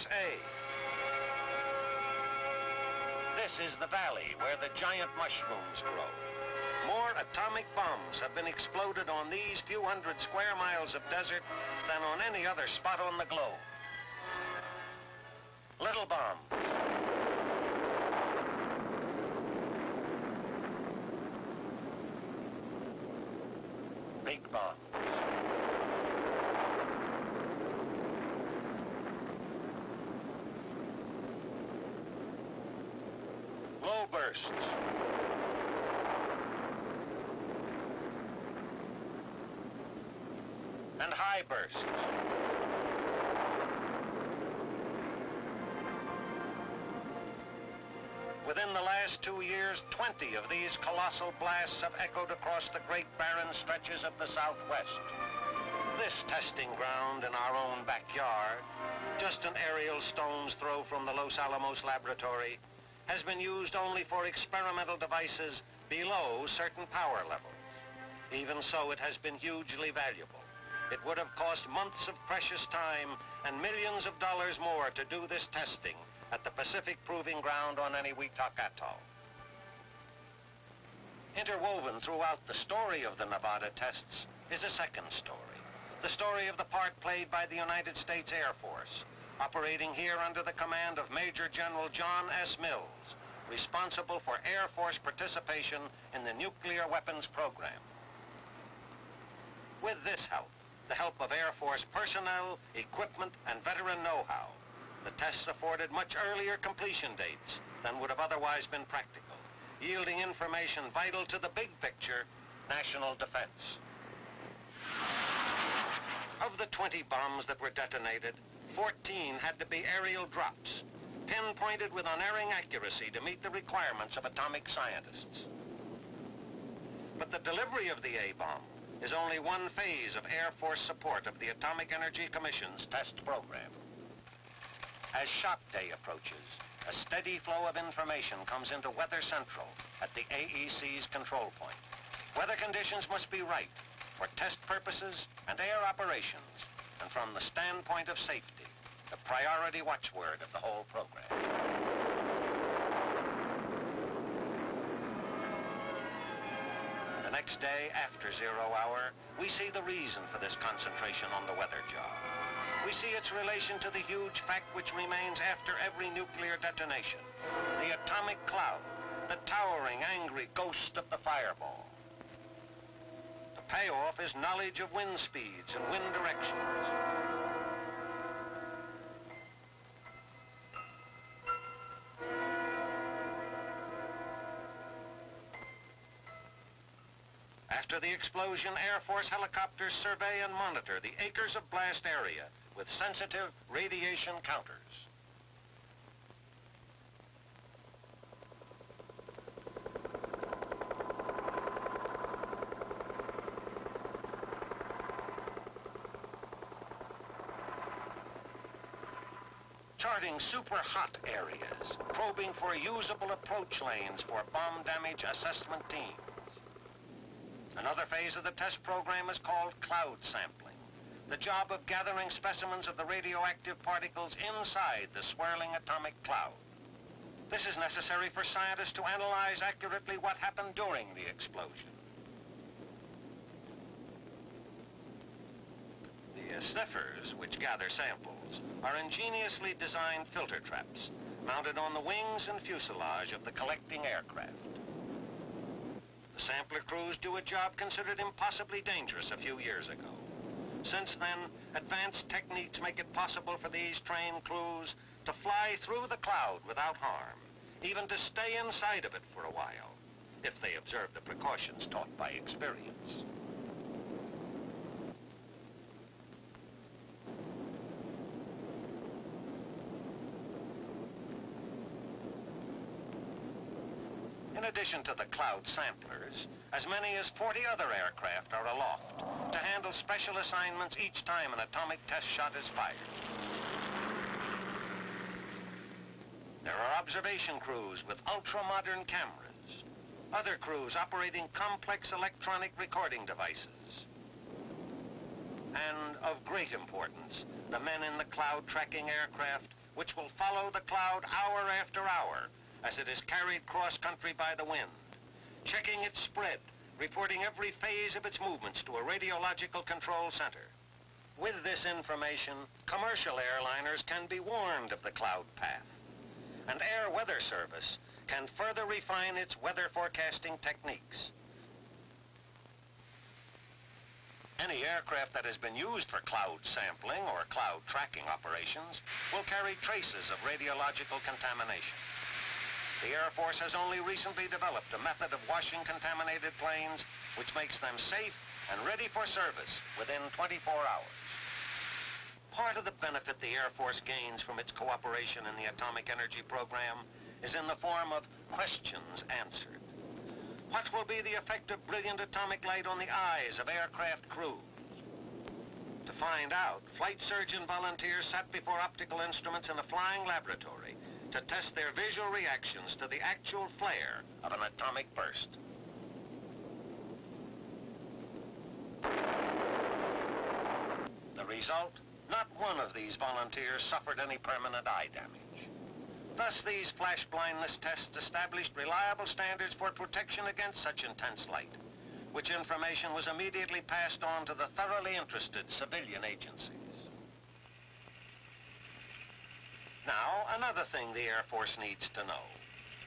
USA. This is the valley where the giant mushrooms grow. More atomic bombs have been exploded on these few hundred square miles of desert than on any other spot on the globe. Little bomb. Big bomb. Bursts. And high bursts. Within the last two years, 20 of these colossal blasts have echoed across the great barren stretches of the Southwest. This testing ground in our own backyard, just an aerial stone's throw from the Los Alamos laboratory, has been used only for experimental devices below certain power levels. Even so, it has been hugely valuable. It would have cost months of precious time and millions of dollars more to do this testing at the Pacific Proving Ground on any Eniwetok Atoll. Interwoven throughout the story of the Nevada tests is a second story. The story of the part played by the United States Air Force, operating here under the command of Major General John S. Mills, responsible for Air Force participation in the nuclear weapons program. With this help, the help of Air Force personnel, equipment, and veteran know-how, the tests afforded much earlier completion dates than would have otherwise been practical, yielding information vital to the big picture, national defense. Of the 20 bombs that were detonated, 14 had to be aerial drops, pinpointed with unerring accuracy to meet the requirements of atomic scientists. But the delivery of the A-bomb is only one phase of Air Force support of the Atomic Energy Commission's test program. As shot day approaches, a steady flow of information comes into Weather Central at the AEC's control point. Weather conditions must be right for test purposes and air operations, and from the standpoint of safety, the priority watchword of the whole program. The next day, after zero hour, we see the reason for this concentration on the weather job. We see its relation to the huge fact which remains after every nuclear detonation. The atomic cloud, the towering, angry ghost of the fireball. The payoff is knowledge of wind speeds and wind directions. After the explosion, Air Force helicopters survey and monitor the acres of blast area with sensitive radiation counters. Charting super hot areas, probing for usable approach lanes for bomb damage assessment teams. Another phase of the test program is called cloud sampling, the job of gathering specimens of the radioactive particles inside the swirling atomic cloud. This is necessary for scientists to analyze accurately what happened during the explosion. The sniffers, which gather samples, are ingeniously designed filter traps mounted on the wings and fuselage of the collecting aircraft. Sampler crews do a job considered impossibly dangerous a few years ago. Since then, advanced techniques make it possible for these trained crews to fly through the cloud without harm, even to stay inside of it for a while, if they observe the precautions taught by experience. Addition to the cloud samplers, as many as 40 other aircraft are aloft to handle special assignments each time an atomic test shot is fired. There are observation crews with ultra-modern cameras, other crews operating complex electronic recording devices. and of great importance, the men in the cloud tracking aircraft, which will follow the cloud hour after hour as it is carried cross-country by the wind, checking its spread, reporting every phase of its movements to a radiological control center. With this information, commercial airliners can be warned of the cloud path. And Air Weather Service can further refine its weather forecasting techniques. Any aircraft that has been used for cloud sampling or cloud tracking operations will carry traces of radiological contamination. The Air Force has only recently developed a method of washing contaminated planes which makes them safe and ready for service within 24 hours. Part of the benefit the Air Force gains from its cooperation in the atomic energy program is in the form of questions answered. What will be the effect of brilliant atomic light on the eyes of aircraft crews? To find out, flight surgeon volunteers sat before optical instruments in a flying laboratory to test their visual reactions to the actual flare of an atomic burst. The result? Not one of these volunteers suffered any permanent eye damage. Thus, these flash blindness tests established reliable standards for protection against such intense light, which information was immediately passed on to the thoroughly interested civilian agencies. Now, another thing the Air Force needs to know.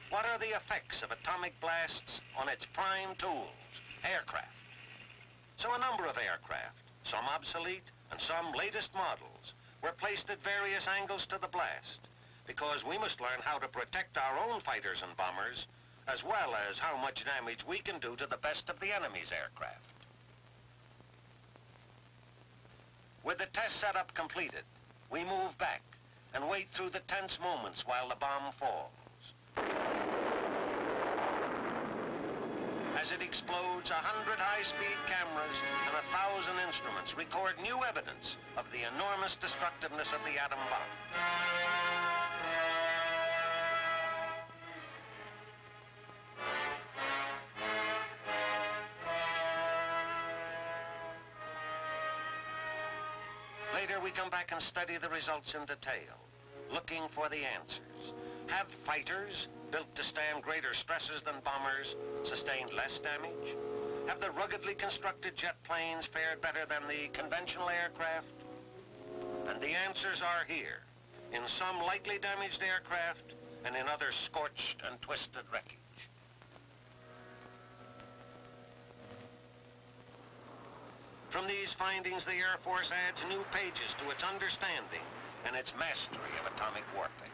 What are the effects of atomic blasts on its prime tools, aircraft? So a number of aircraft, some obsolete and some latest models, were placed at various angles to the blast because we must learn how to protect our own fighters and bombers as well as how much damage we can do to the best of the enemy's aircraft. With the test setup completed, we move back and wait through the tense moments while the bomb falls. As it explodes, a hundred high-speed cameras and a thousand instruments record new evidence of the enormous destructiveness of the atom bomb. Come back and study the results in detail, looking for the answers. Have fighters, built to stand greater stresses than bombers, sustained less damage? Have the ruggedly constructed jet planes fared better than the conventional aircraft? And the answers are here, in some lightly damaged aircraft and in others scorched and twisted wreckage. From these findings, the Air Force adds new pages to its understanding and its mastery of atomic warfare.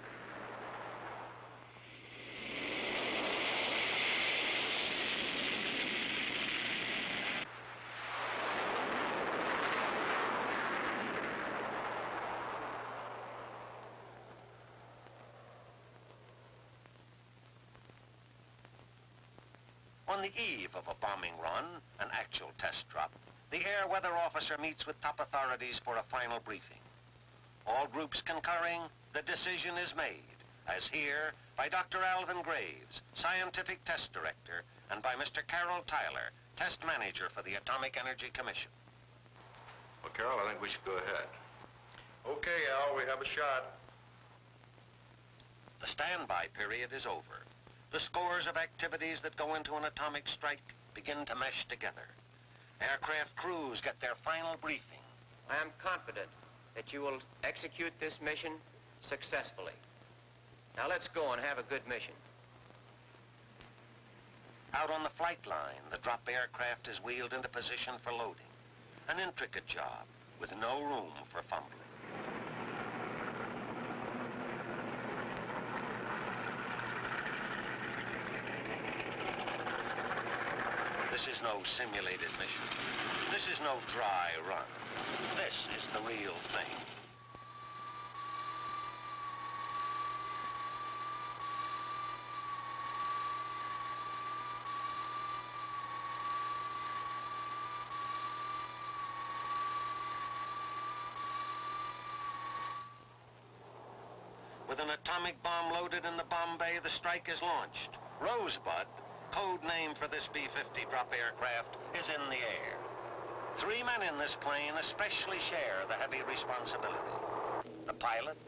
On the eve of a bombing run, an actual test drop, the air weather officer meets with top authorities for a final briefing. All groups concurring, the decision is made, as here by Dr. Alvin Graves, Scientific Test Director, and by Mr. Carroll Tyler, Test Manager for the Atomic Energy Commission. Well, Carroll, I think we should go ahead. Okay, Al, we have a shot. The standby period is over. The scores of activities that go into an atomic strike begin to mesh together. Aircraft crews get their final briefing. I am confident that you will execute this mission successfully. Now let's go and have a good mission. Out on the flight line, the drop aircraft is wheeled into position for loading. An intricate job with no room for fumbling. This is no simulated mission. This is no dry run. This is the real thing. With an atomic bomb loaded in the bomb bay, the strike is launched. Rosebud, code name for this B-50 drop aircraft, is in the air. Three men in this plane especially share the heavy responsibility. The pilot,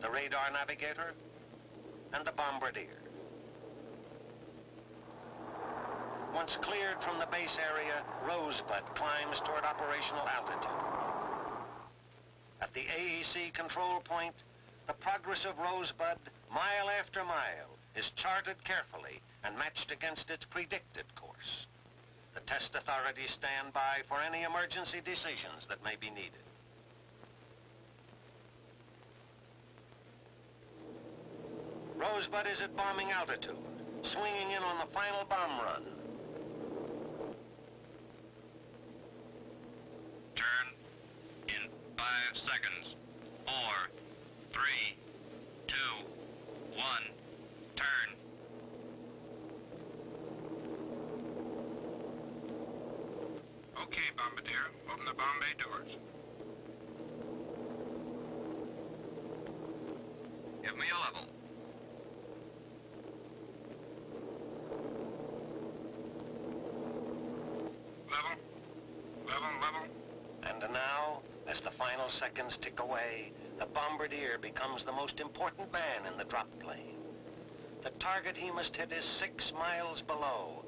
the radar navigator, and the bombardier. Once cleared from the base area, Rosebud climbs toward operational altitude. At the AEC control point, the progress of Rosebud, mile after mile, is charted carefully and matched against its predicted course. The test authorities stand by for any emergency decisions that may be needed. Rosebud is at bombing altitude, swinging in on the final bomb run. Turn in five seconds. Four, three, two, one. Turn. Okay, Bombardier. Open the bomb bay doors. Give me a level. Level. Level, level. And now, as the final seconds tick away, the bombardier becomes the most important man in the drop plane. The target he must hit is six miles below.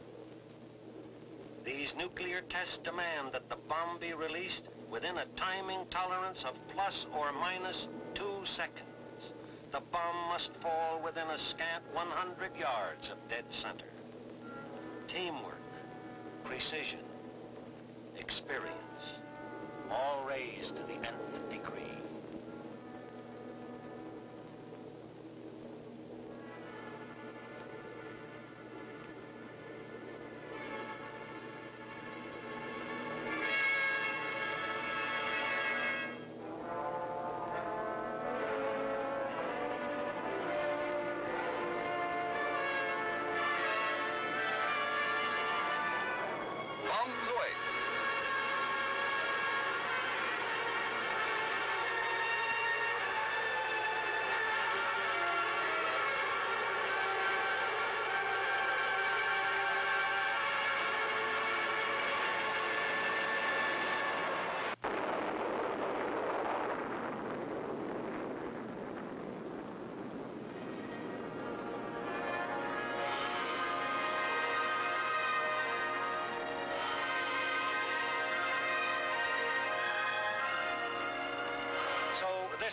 These nuclear tests demand that the bomb be released within a timing tolerance of plus or minus two seconds. The bomb must fall within a scant 100 yards of dead center. Teamwork, precision, experience, all raised to the nth degree.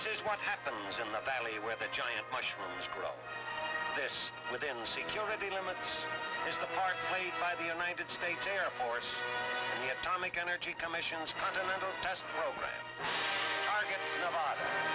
is what happens in the valley where the giant mushrooms grow. This, within security limits, is the part played by the United States Air Force in the Atomic Energy Commission's Continental Test Program. Target, Nevada.